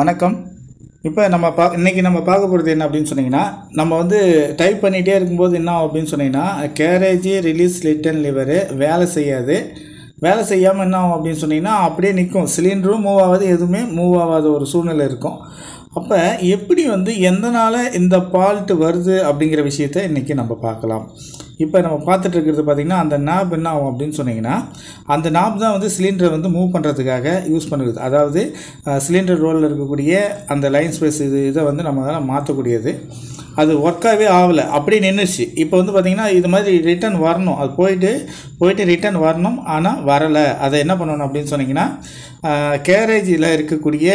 வணக்கம். இப்போ நம்ம பா இன்றைக்கி நம்ம பார்க்க போகிறது என்ன அப்படின்னு சொன்னிங்கன்னா நம்ம வந்து டைப் பண்ணிகிட்டே இருக்கும்போது என்ன ஆகும் அப்படின்னு சொன்னிங்கன்னா கேரேஜ் ரிலீஸ் லிட்டன் லிவரு வேலை செய்யாது. வேலை செய்யாமல் என்ன ஆகும் அப்படின்னு சொன்னிங்கன்னா அப்படியே நிற்கும் சிலிண்டரும் மூவ் ஆகாது எதுவுமே மூவ் ஆகாத ஒரு சூழ்நிலை இருக்கும். அப்போ எப்படி வந்து எந்தனால இந்த ஃபால்ட்டு வருது அப்படிங்கிற விஷயத்த இன்றைக்கி நம்ம பார்க்கலாம். இப்போ நம்ம பார்த்துட்டு இருக்கிறது பார்த்திங்கன்னா அந்த நாப் என்ன ஆகும் அப்படின்னு சொன்னிங்கன்னா அந்த நாப் தான் வந்து சிலிண்டரை வந்து மூவ் பண்ணுறதுக்காக யூஸ் பண்ணுறது அதாவது சிலிண்டர் ரோலில் இருக்கக்கூடிய அந்த லைன் ஸ்பேஸ் இது இதை வந்து நம்ம அதெல்லாம் மாற்றக்கூடியது. அது ஒர்க்காகவே ஆகலை. அப்படி நின்றுச்சு இப்போ வந்து பார்த்திங்கன்னா இது மாதிரி ரிட்டர்ன் வரணும். அது போயிட்டு போயிட்டு ரிட்டர்ன் வரணும். ஆனால் வரலை. அதை என்ன பண்ணணும் அப்படின்னு சொன்னிங்கன்னா கேரேஜில் இருக்கக்கூடிய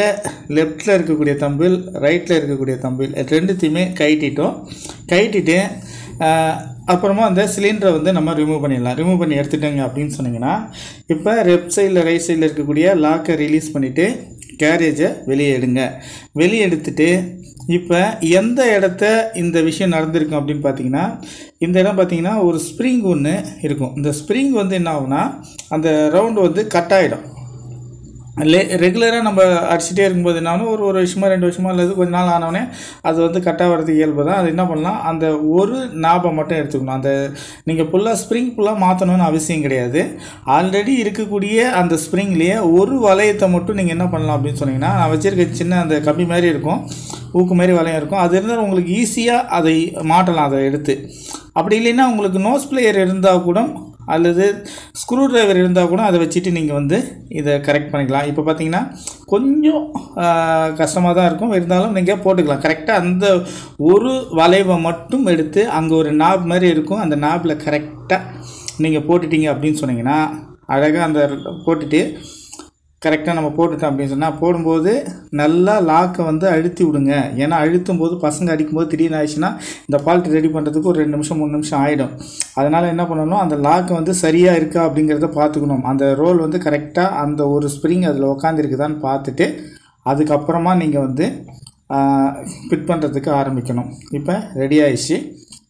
லெஃப்டில் இருக்கக்கூடிய தம்பில் ரைட்டில் இருக்கக்கூடிய தம்பில் ரெண்டுத்தையுமே கைட்டிட்டோம் கைட்டிட்டு அப்புறமா அந்த சிலிண்டரை வந்து நம்ம ரிமூவ் பண்ணிடலாம். ரிமூவ் பண்ணி எடுத்துட்டோங்க அப்படின்னு சொன்னீங்கன்னா இப்போ லெஃப்ட் சைடில் ரைட் சைடில் இருக்கக்கூடிய லாக்கை ரிலீஸ் பண்ணிவிட்டு கேரேஜை வெளியே எடுங்க. வெளியே எடுத்துட்டு இப்போ எந்த இடத்த இந்த விஷயம் நடந்திருக்கும் அப்படின்னு பார்த்தீங்கன்னா இந்த இடம் பார்த்தீங்கன்னா ஒரு ஸ்ப்ரிங் ஒன்று இருக்கும். இந்த ஸ்ப்ரிங் வந்து என்ன ஆகுனா அந்த ரவுண்டு வந்து கட் ஆகிடும் லே ரெகுலராக நம்ம அடிச்சுட்டே இருக்கும்போது என்ன ஒரு ஒரு வருஷமாக ரெண்டு வருஷமாக அல்லது கொஞ்ச நாள் ஆனவொடனே அது வந்து கட்டாக வரது இயல்பு தான். அது என்ன பண்ணலாம்? அந்த ஒரு ஞாபகம் மட்டும் எடுத்துக்கணும். அந்த நீங்கள் ஃபுல்லாக ஸ்ப்ரிங் ஃபுல்லாக மாற்றணும்னு அவசியம் கிடையாது. ஆல்ரெடி இருக்கக்கூடிய அந்த ஸ்ப்ரிங்லேயே ஒரு வளையத்தை மட்டும் நீங்கள் என்ன பண்ணலாம் அப்படின்னு சொன்னீங்கன்னா நான் வச்சிருக்க சின்ன அந்த கம்பி மாதிரி இருக்கும். ஊக்கு மாதிரி வளையம் இருக்கும். அது இருந்தால் உங்களுக்கு ஈஸியாக அதை மாட்டலாம் அதை எடுத்து. அப்படி இல்லைன்னா உங்களுக்கு நோஸ் பிளேயர் இருந்தால் கூட அல்லது ஸ்க்ரூ டிரைவர் இருந்தால் கூட அதை வச்சுட்டு நீங்கள் வந்து இதை கரெக்ட் பண்ணிக்கலாம். இப்போ பார்த்தீங்கன்னா கொஞ்சம் கஷ்டமாக தான் இருக்கும். இருந்தாலும் நீங்கள் போட்டுக்கலாம். கரெக்டாக அந்த ஒரு வளைவை மட்டும் எடுத்து அங்கே ஒரு நாப் மாதிரி இருக்கும். அந்த நாப்பில் கரெக்டாக நீங்கள் போட்டுட்டீங்க அப்படின்னு சொன்னீங்கன்னா அழகாக அந்த போட்டுட்டு கரெக்டாக நம்ம போட்டுட்டோம் அப்படின்னு சொன்னால் போடும்போது நல்லா லாக்கை வந்து அழுத்தி விடுங்க. ஏன்னா அழுத்தும் போது பசங்க அடிக்கும்போது திடீர்னு ஆயிடுச்சுன்னா இந்த ஃபால்ட் ரெடி பண்ணுறதுக்கு ஒரு ரெண்டு நிமிஷம் மூணு நிமிஷம் ஆகிடும் அதனால் என்ன பண்ணணும்? அந்த லாக்கு வந்து சரியாக இருக்கா அப்படிங்கிறத பார்த்துக்கணும். அந்த ரோல் வந்து கரெக்டாக அந்த ஒரு ஸ்ப்ரிங் அதில் உக்காந்துருக்குதான்னு பார்த்துட்டு அதுக்கப்புறமா நீங்கள் வந்து ஃபிட் பண்ணுறதுக்கு ஆரம்பிக்கணும். இப்போ ரெடி ஆயிடுச்சு.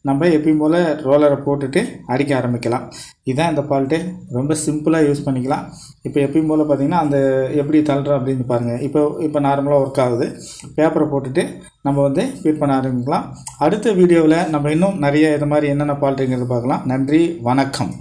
நம்ம எப்பயும் போல் ரோலரை போட்டுட்டு அடிக்க ஆரம்பிக்கலாம். இதுதான் இந்த பால்ட்டு ரொம்ப சிம்பிளாக யூஸ் பண்ணிக்கலாம். இப்போ எப்பயும் போல் பார்த்தீங்கன்னா அந்த எப்படி தள்ளுறோம் அப்படின்னு பாருங்கள் இப்போ இப்போ நார்மலாக ஒர்க் ஆகுது. பேப்பரை போட்டுட்டு நம்ம வந்து ஃபீட் பண்ண ஆரம்பிக்கலாம். அடுத்த வீடியோவில் நம்ம இன்னும் நிறைய இது மாதிரி என்னென்ன பால்ட்டுங்கிறது பார்க்கலாம். நன்றி வணக்கம்.